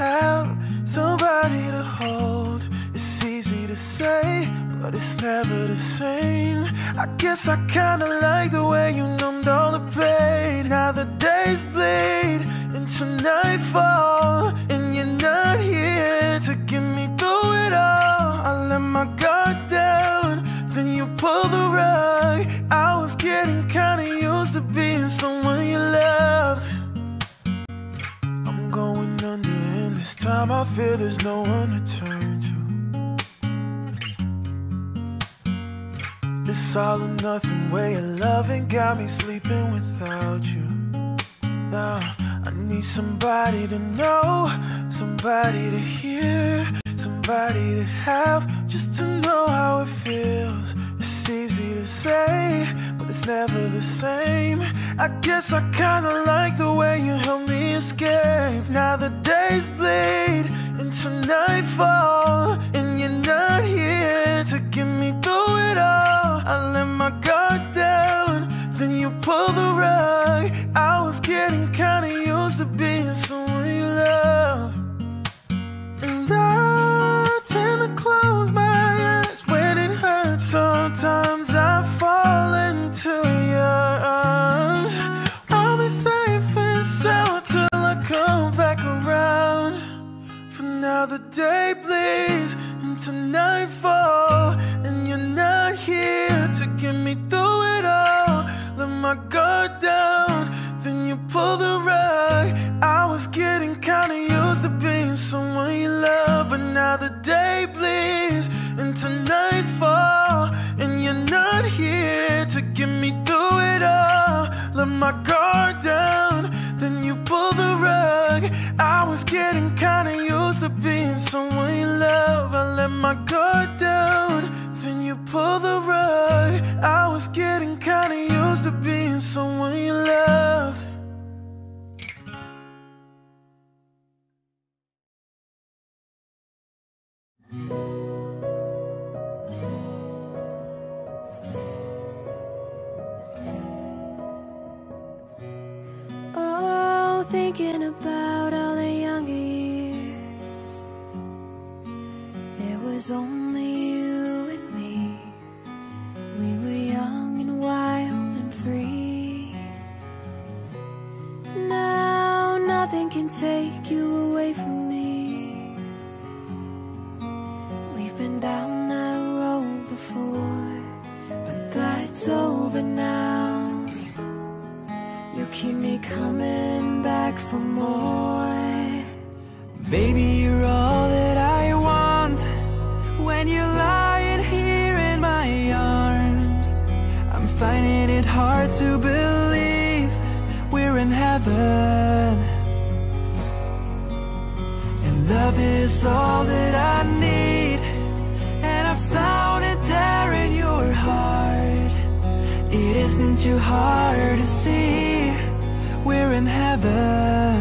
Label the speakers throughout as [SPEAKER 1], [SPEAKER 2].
[SPEAKER 1] Have, somebody to hold. It's easy to say, but it's never the same. I guess I kinda like the way you numbed all the pain. Now the days bleed into nightfall, time I feel there's no one to turn to. This all or nothing way of loving got me sleeping without you. Now I need somebody to know, somebody to hear, somebody to have, just to know how it feels. Easy to say, but it's never the same. I guess I kinda like the way you help me escape. Now the days bleed into nightfall, and you're not here to get me through it all. I let my guard down, then you pull the rug. I was getting kinda used to being someone you love. And I tend to close my eyes. Sometimes I fall into your arms. I'll be safe and sound till I come back around. For now the day bleeds into nightfall, and you're not here to get me through it all. Let my guard down, then you pull the rug. I was getting kinda used to being someone you love, but now the day bleeds into nightfall, here to get me through it all. Let my guard down, then you pull the rug. I was getting kinda used to being someone you love. I let my guard down, then you pull the rug. I was getting kinda used to being someone you loved.
[SPEAKER 2] thinking about all the younger years. It was only you and me. We were young and wild and free. Now nothing can take you away from me. We've been down that road before But that's over now keep me coming back for more.
[SPEAKER 1] Baby, you're all that I want. When you're lying here in my arms, I'm finding it hard to believe we're in heaven. And love is all that I need, and I found it there in your heart. It isn't too hard to see in heaven.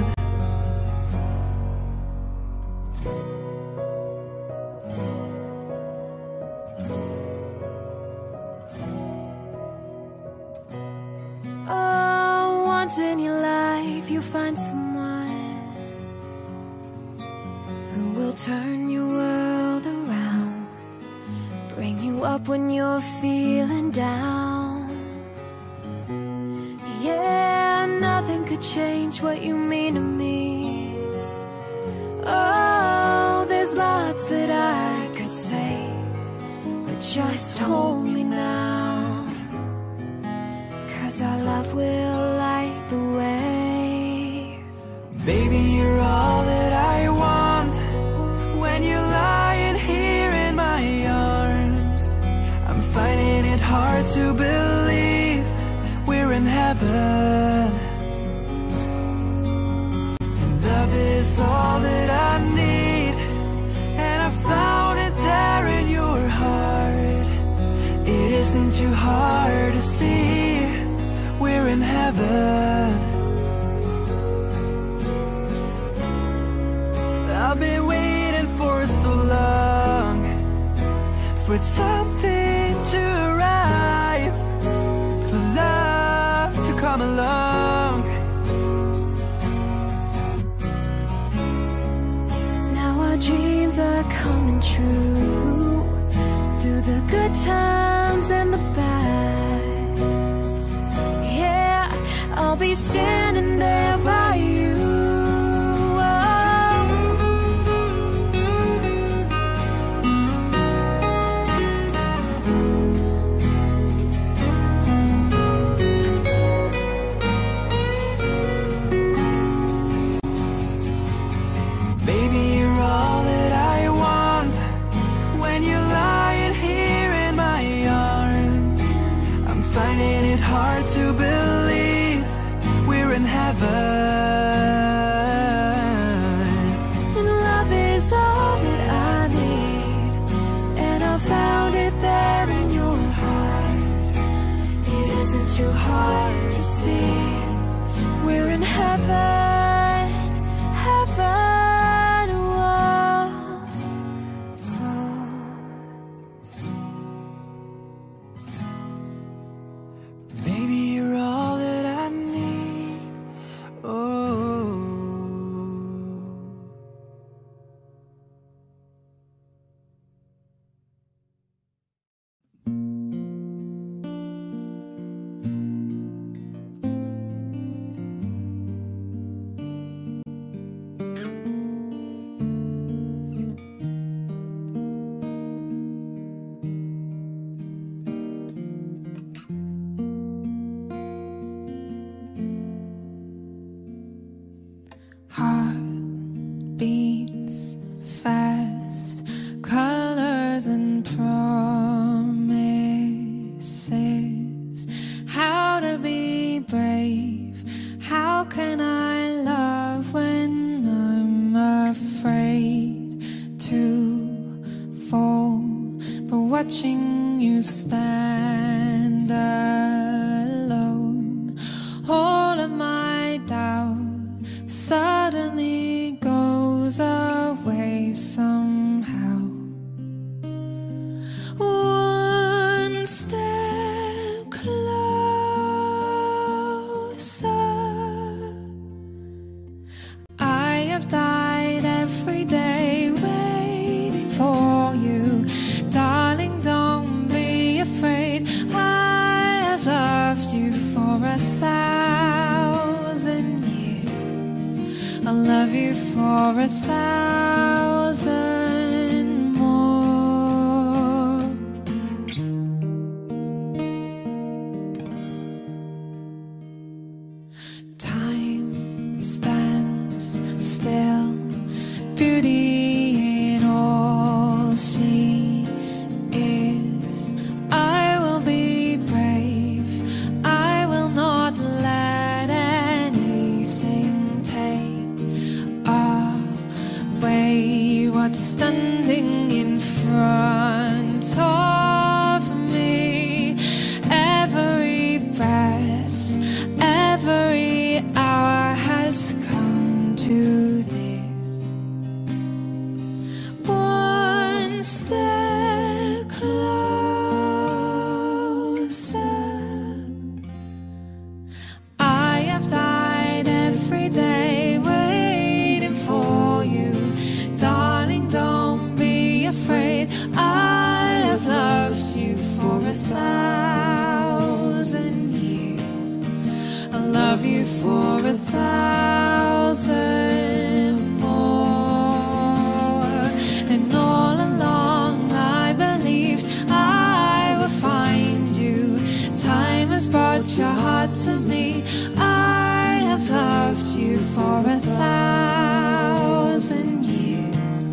[SPEAKER 2] your
[SPEAKER 1] heart to
[SPEAKER 3] me. I have loved you for a thousand years.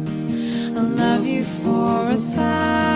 [SPEAKER 3] I'll love you for a thousand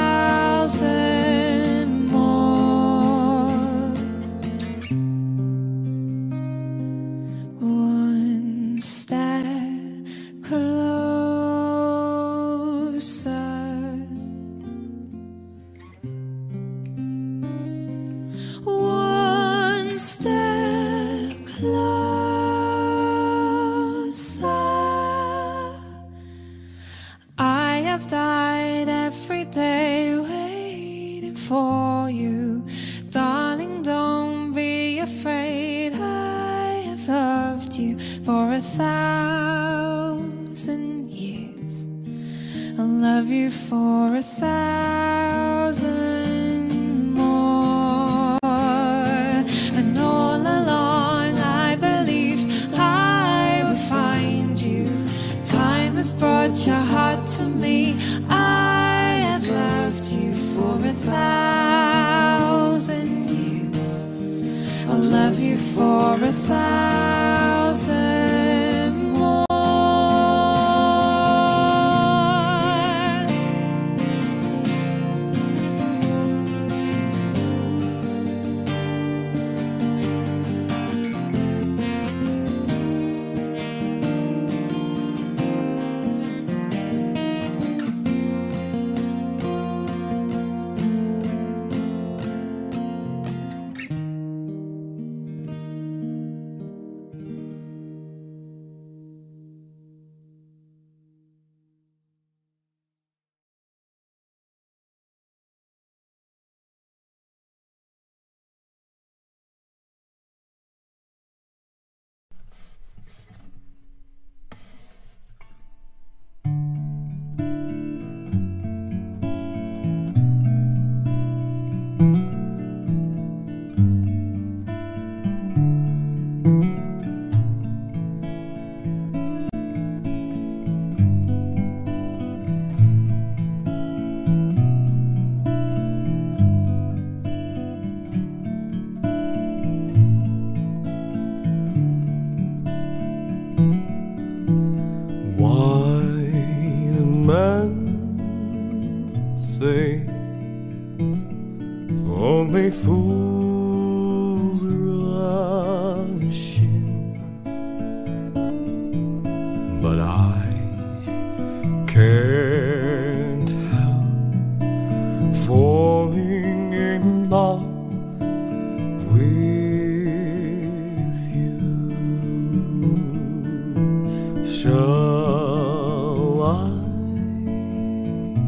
[SPEAKER 2] shall I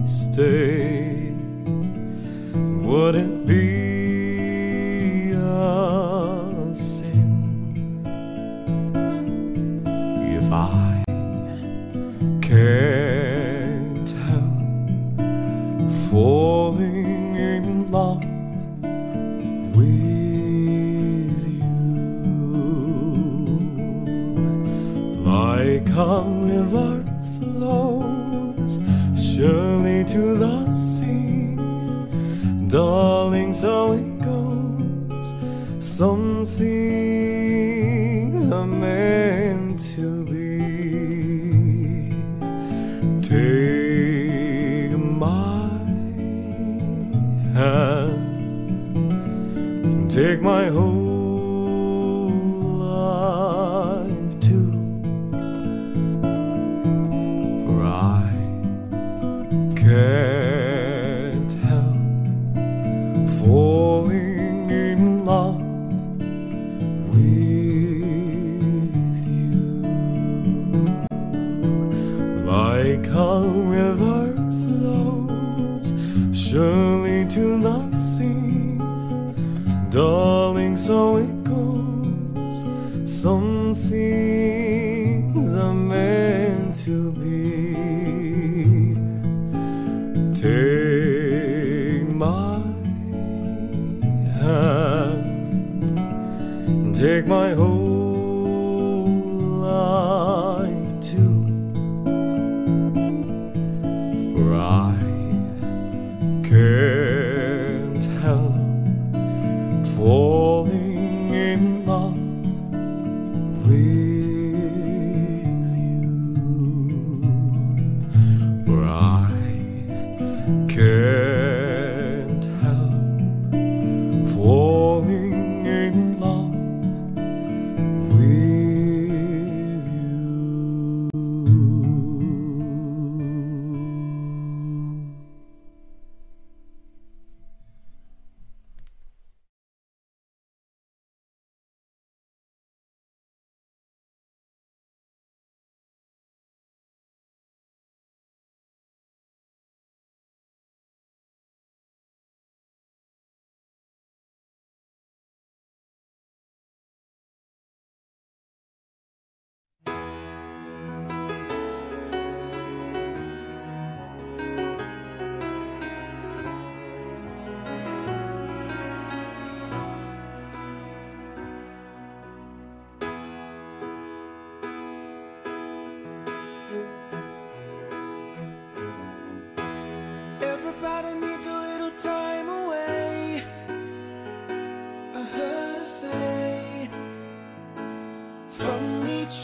[SPEAKER 2] stay?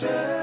[SPEAKER 1] From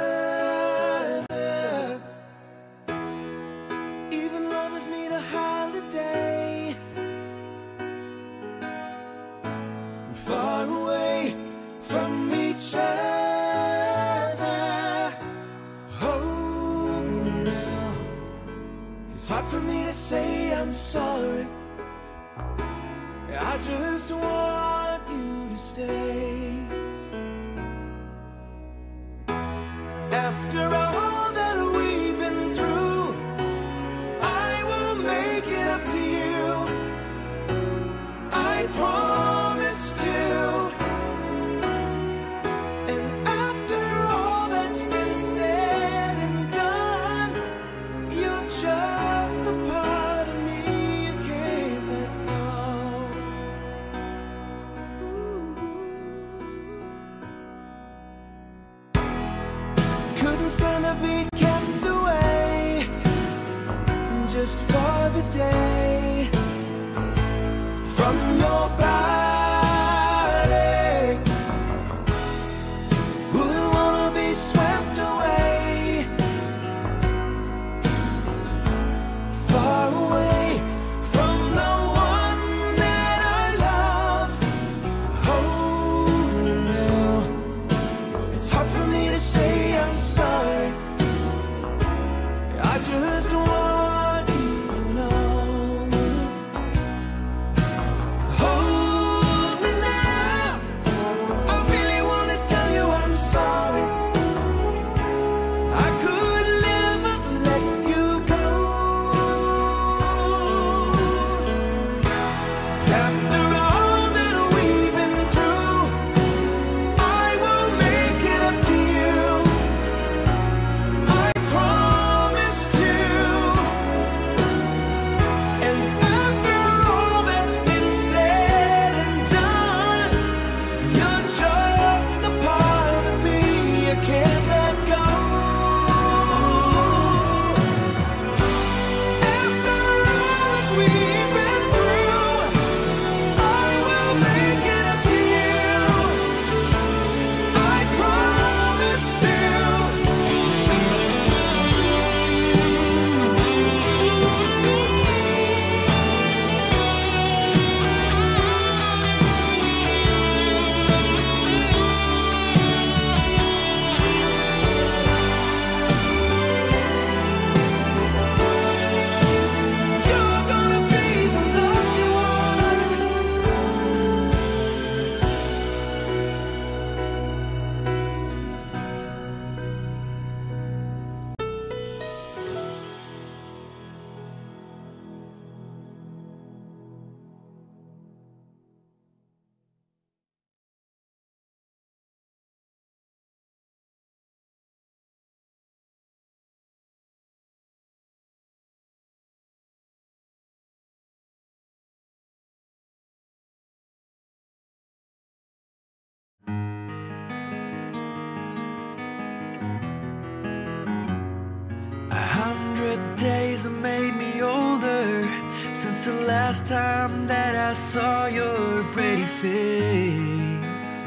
[SPEAKER 1] the last time that I saw your pretty face?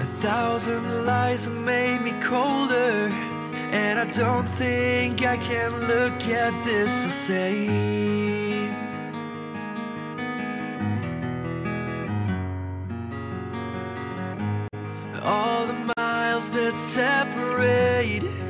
[SPEAKER 1] A thousand lies made me colder, and I don't think I can look at this the same. All the miles that separate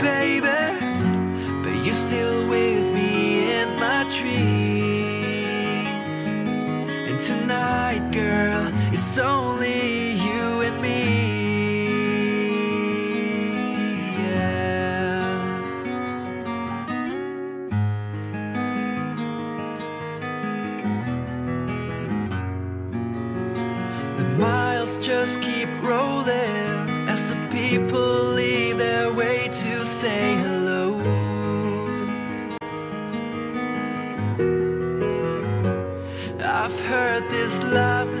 [SPEAKER 1] it's only you and me. The miles just keep rolling as the people leave their way to say hello. I've heard this love.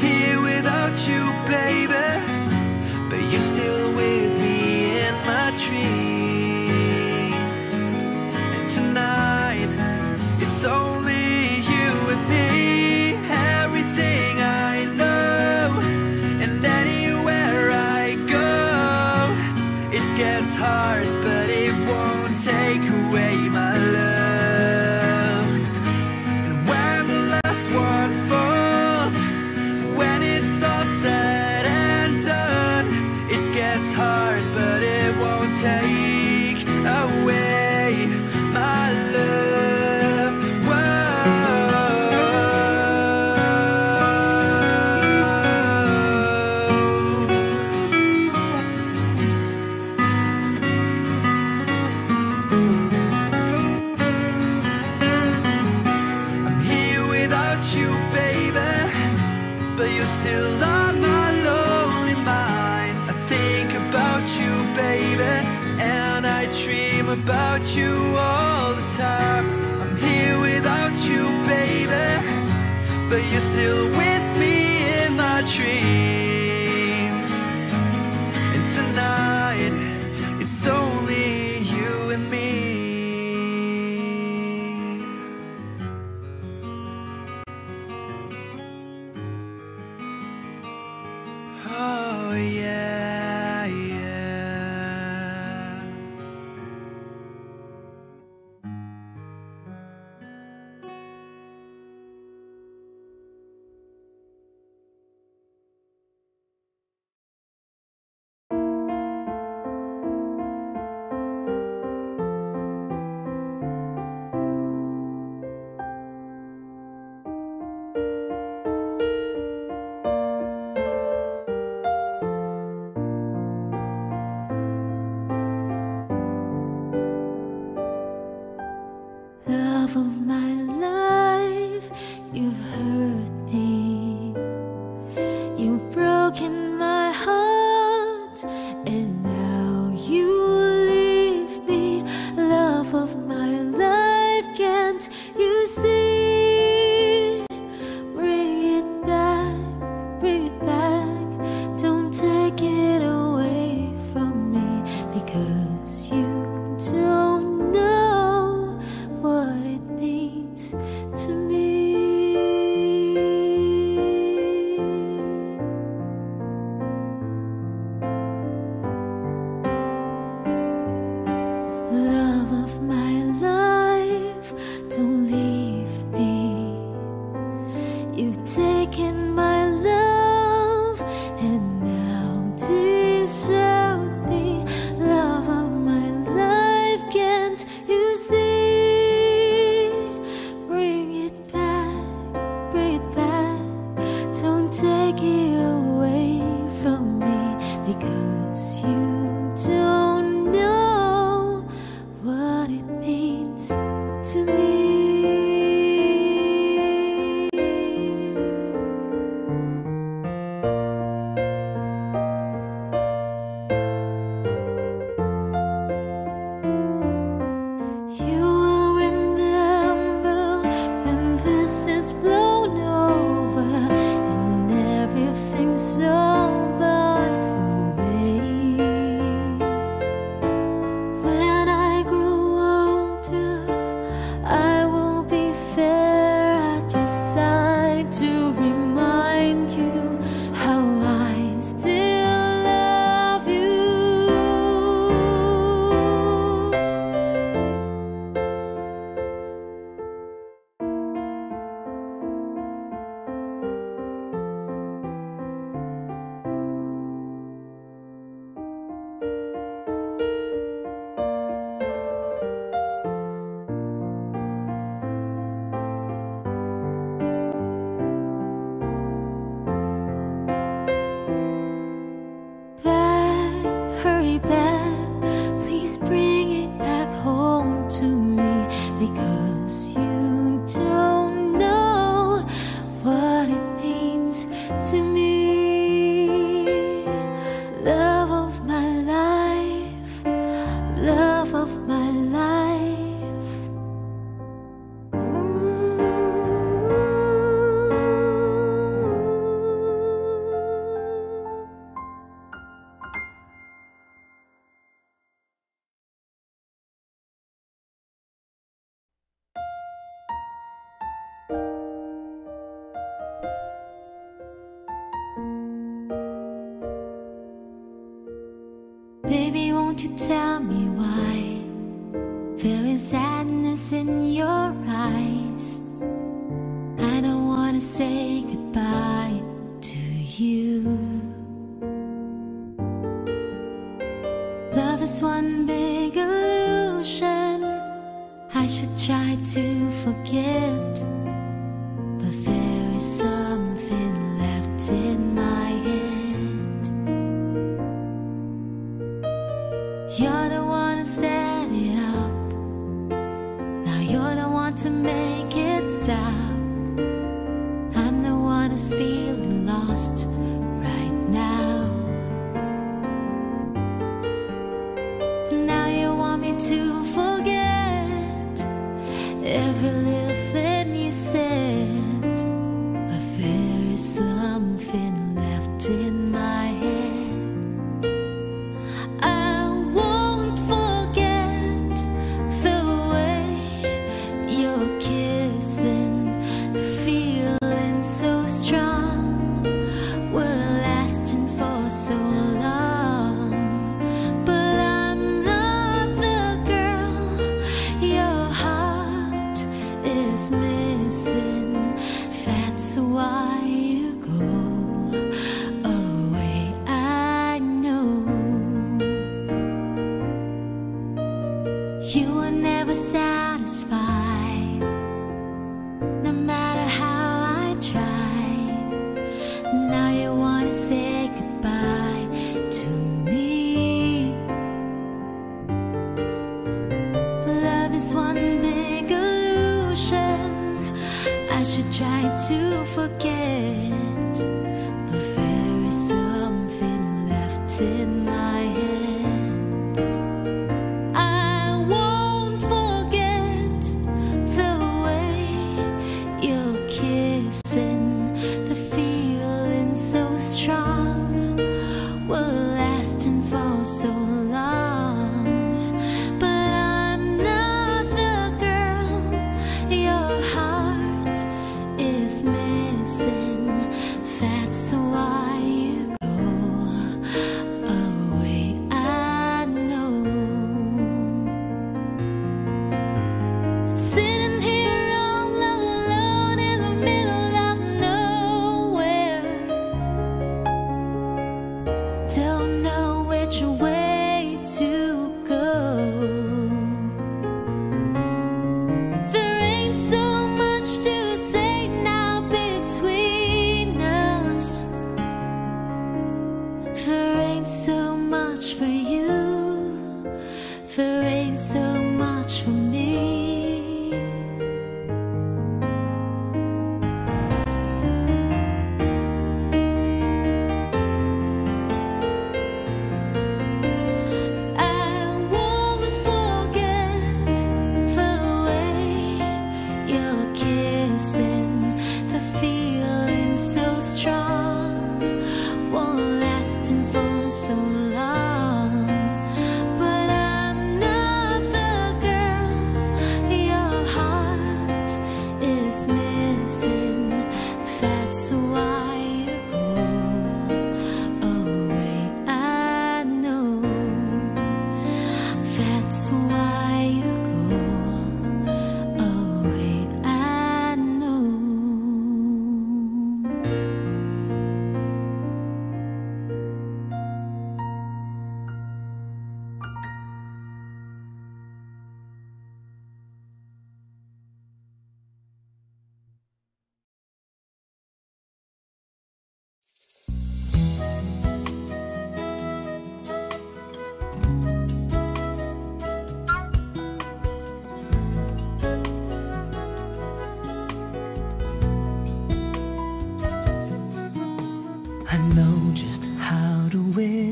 [SPEAKER 1] hard, but it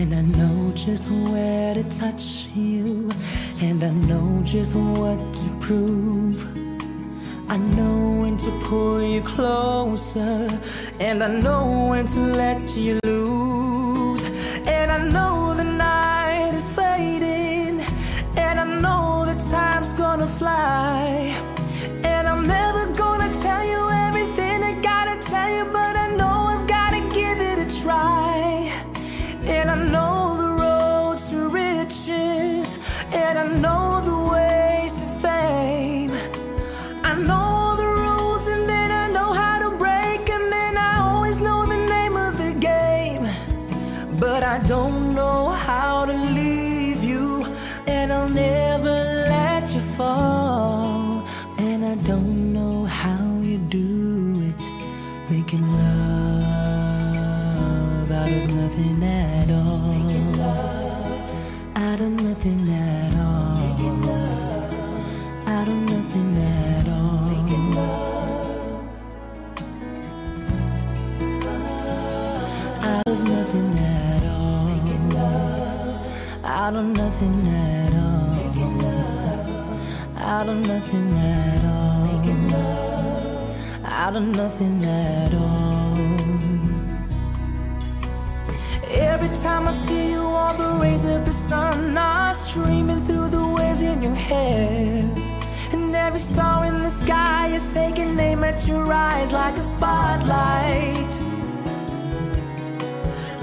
[SPEAKER 1] And I know just where to touch you. And I know just what to prove. I know when to pull you closer. And I know when to let you loose. Out of nothing at all. Every time I see you, all the rays of the sun are streaming through the waves in your hair. And every star in the sky is taking aim at your eyes like a spotlight.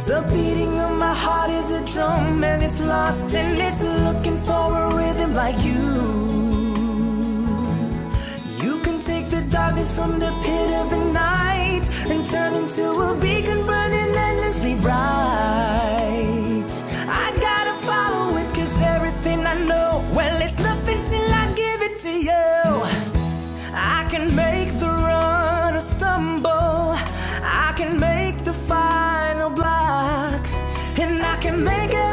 [SPEAKER 1] The beating of my heart is a drum and it's lost and it's looking for a rhythm like. You the darkness from the pit of the night and turn into a beacon burning endlessly bright. I gotta follow it cause everything I know, well, it's nothing till I give it to you. I can make the runner stumble. I can make the final block. And I can make every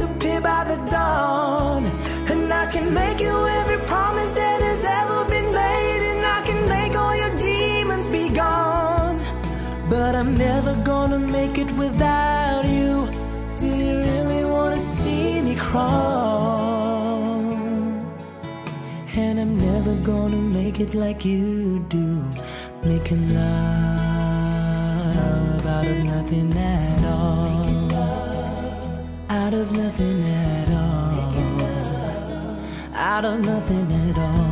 [SPEAKER 1] disappear by the dawn. And I can make you every promise that has ever been made. And I can make all your demons be gone. But I'm never gonna make it without you. Do you really wanna see me crawl? And I'm never gonna make it like you do. Making love out of nothing at all. Of nothing at all. Out of nothing at all.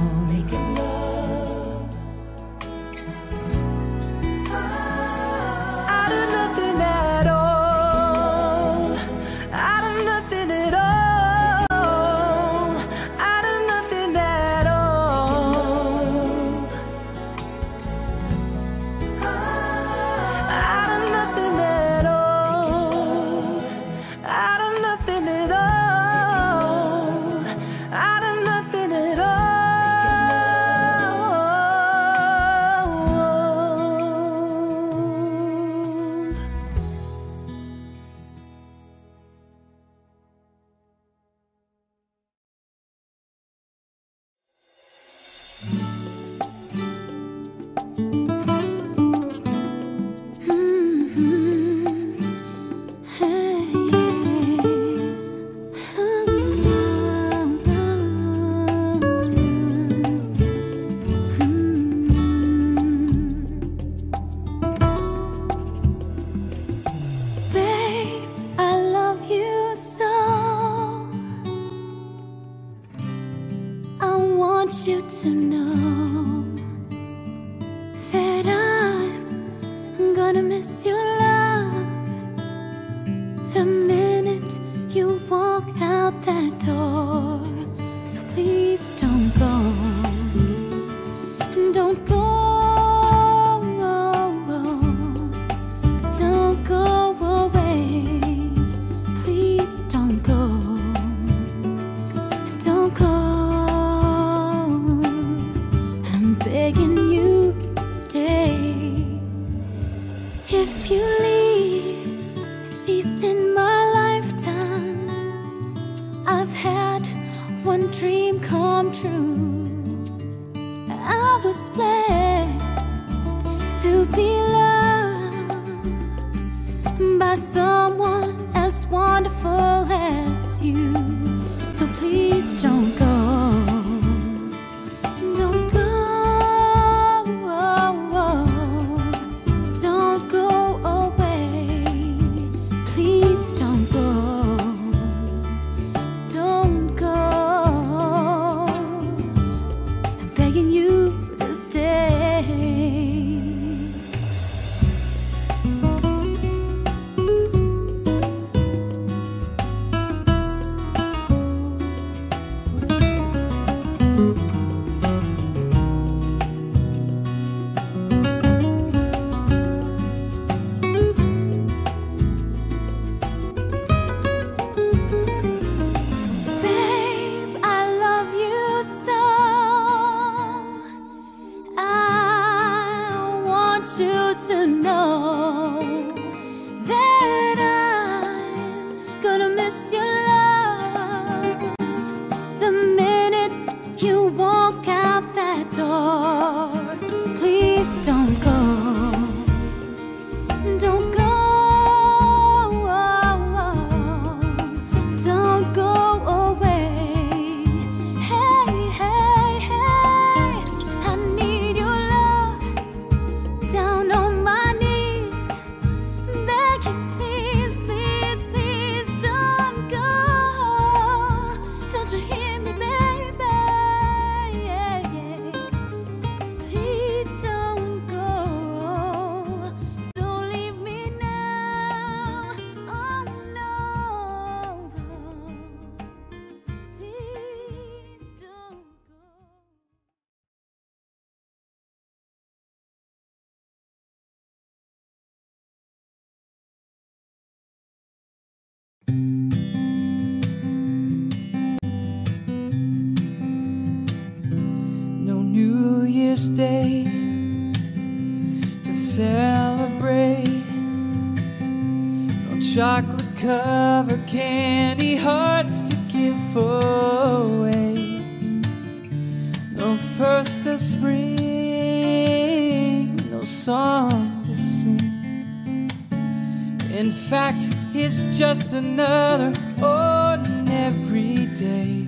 [SPEAKER 3] just another ordinary day.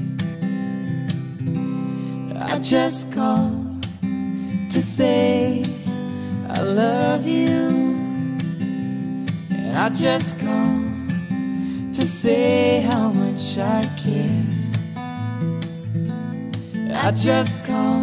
[SPEAKER 3] I just call to say I love you, and I just come to say how much I care. I just come